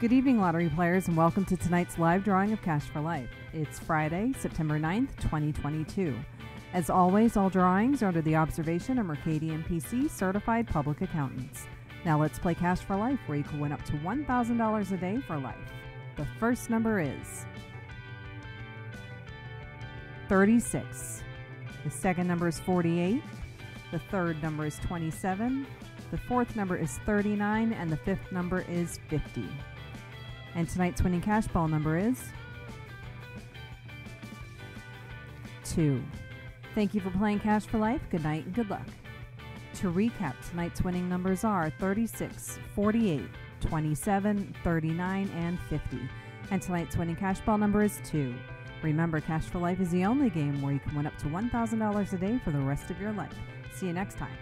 Good evening, lottery players, and welcome to tonight's live drawing of Cash for Life. It's Friday, September 9th, 2022. As always, all drawings are under the observation of Mercadien PC certified public accountants. Now let's play Cash for Life, where you can win up to $1,000 a day for life. The first number is 36. The second number is 48. The third number is 27. The fourth number is 39. And the fifth number is 50. And tonight's winning cash ball number is 2. Thank you for playing Cash for Life. Good night and good luck. To recap, tonight's winning numbers are 36, 48, 27, 39, and 50. And tonight's winning cash ball number is 2. Remember, Cash for Life is the only game where you can win up to $1,000 a day for the rest of your life. See you next time.